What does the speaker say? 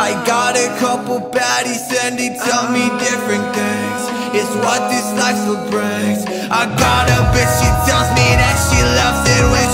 I got a couple baddies and they tell me different things. It's what this life will brings. I got a bitch, she tells me that she loves it when